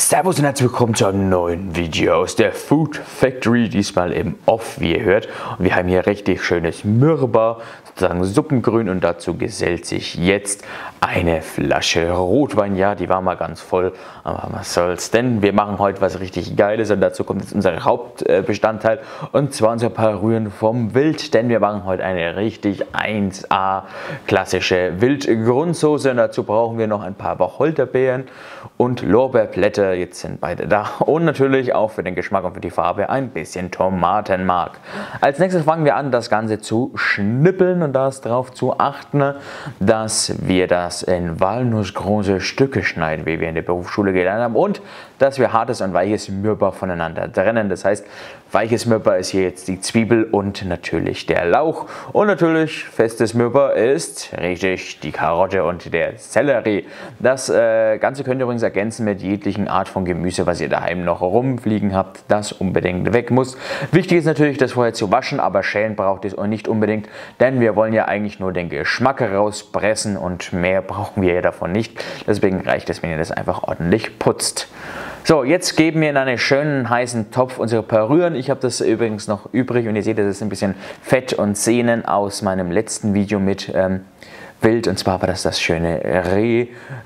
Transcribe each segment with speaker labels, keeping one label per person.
Speaker 1: Servus und herzlich willkommen zu einem neuen Video aus der Food Factory, diesmal im Off, wie ihr hört. Und wir haben hier richtig schönes Mürber, sozusagen Suppengrün und dazu gesellt sich jetzt eine Flasche Rotwein. Ja, die war mal ganz voll, aber was soll's, denn wir machen heute was richtig Geiles und dazu kommt jetzt unser Hauptbestandteil und zwar unser Parüren vom Wild, denn wir machen heute eine richtig 1A klassische Wildgrundsoße und dazu brauchen wir noch ein paar Wacholderbeeren und Lorbeerblätter Jetzt sind beide da. Und natürlich auch für den Geschmack und für die Farbe ein bisschen Tomatenmark. Als nächstes fangen wir an, das Ganze zu schnippeln und darauf zu achten, dass wir das in walnussgroße Stücke schneiden, wie wir in der Berufsschule gelernt haben. Und dass wir hartes und weiches Mürber voneinander trennen. Das heißt, weiches Mürber ist hier jetzt die Zwiebel und natürlich der Lauch. Und natürlich festes Mürber ist richtig die Karotte und der Sellerie. Das äh, Ganze könnt ihr übrigens ergänzen mit jeglichen Art von Gemüse, was ihr daheim noch rumfliegen habt, das unbedingt weg muss. Wichtig ist natürlich, das vorher zu waschen, aber schälen braucht es auch nicht unbedingt, denn wir wollen ja eigentlich nur den Geschmack rauspressen und mehr brauchen wir ja davon nicht. Deswegen reicht es, wenn ihr das einfach ordentlich putzt. So, jetzt geben wir in einen schönen heißen Topf unsere Parüren. Ich habe das übrigens noch übrig und ihr seht, das ist ein bisschen Fett und Sehnen aus meinem letzten Video mit ähm, wild. Und zwar war das das schöne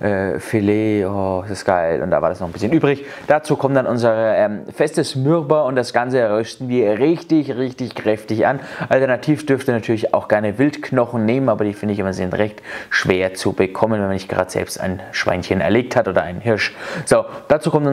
Speaker 1: Rehfilet. Äh, oh, das ist geil. Und da war das noch ein bisschen übrig. Dazu kommt dann unser ähm, festes Mürber und das Ganze rösten wir richtig, richtig kräftig an. Alternativ dürft ihr natürlich auch gerne Wildknochen nehmen, aber die finde ich immer sind recht schwer zu bekommen, wenn man nicht gerade selbst ein Schweinchen erlegt hat oder einen Hirsch. So, dazu kommt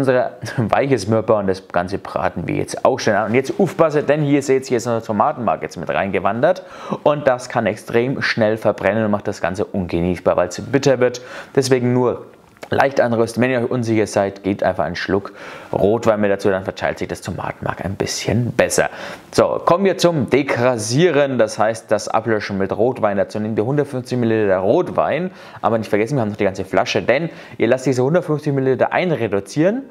Speaker 1: weiches Mürber und das Ganze braten wir jetzt auch schnell an. Und jetzt aufpassen, denn hier seht ihr, ist noch Tomatenmark jetzt mit reingewandert und das kann extrem schnell verbrennen und macht das Ganze Ganze ungenießbar, weil es bitter wird. Deswegen nur leicht anrösten. Wenn ihr euch unsicher seid, gebt einfach einen Schluck Rotwein mit dazu, dann verteilt sich das Tomatenmark ein bisschen besser. So, kommen wir zum Dekrasieren, das heißt das Ablöschen mit Rotwein. Dazu nehmen wir 150 ml Rotwein, aber nicht vergessen, wir haben noch die ganze Flasche, denn ihr lasst diese 150 ml einreduzieren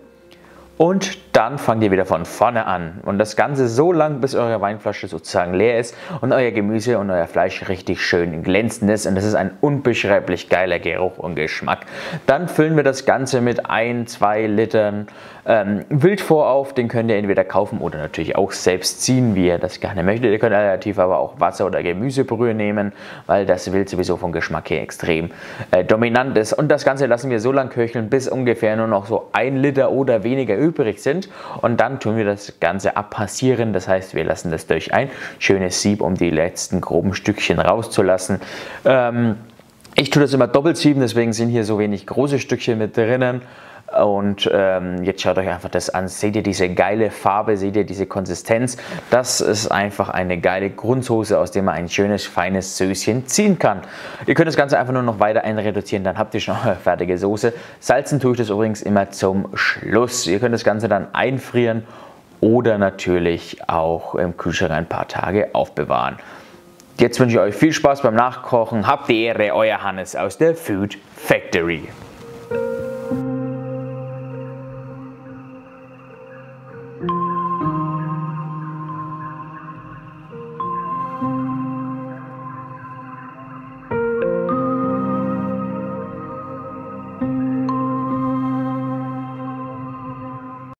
Speaker 1: und dann fangt ihr wieder von vorne an. Und das Ganze so lang, bis eure Weinflasche sozusagen leer ist und euer Gemüse und euer Fleisch richtig schön glänzend ist. Und das ist ein unbeschreiblich geiler Geruch und Geschmack. Dann füllen wir das Ganze mit ein, zwei Litern ähm, Wildvor. Den könnt ihr entweder kaufen oder natürlich auch selbst ziehen, wie ihr das gerne möchtet. Ihr könnt relativ aber auch Wasser- oder Gemüsebrühe nehmen, weil das Wild sowieso vom Geschmack her extrem äh, dominant ist. Und das Ganze lassen wir so lang köcheln, bis ungefähr nur noch so ein Liter oder weniger übrig sind. Und dann tun wir das Ganze abpassieren. Das heißt, wir lassen das durch ein schönes Sieb, um die letzten groben Stückchen rauszulassen. Ähm, ich tue das immer doppelt sieben, deswegen sind hier so wenig große Stückchen mit drinnen. Und ähm, jetzt schaut euch einfach das an. Seht ihr diese geile Farbe? Seht ihr diese Konsistenz? Das ist einfach eine geile Grundsoße, aus der man ein schönes, feines Söschen ziehen kann. Ihr könnt das Ganze einfach nur noch weiter einreduzieren, dann habt ihr schon eine fertige Soße. Salzen tue ich das übrigens immer zum Schluss. Ihr könnt das Ganze dann einfrieren oder natürlich auch im Kühlschrank ein paar Tage aufbewahren. Jetzt wünsche ich euch viel Spaß beim Nachkochen. Habt die Ehre, euer Hannes aus der Food Factory.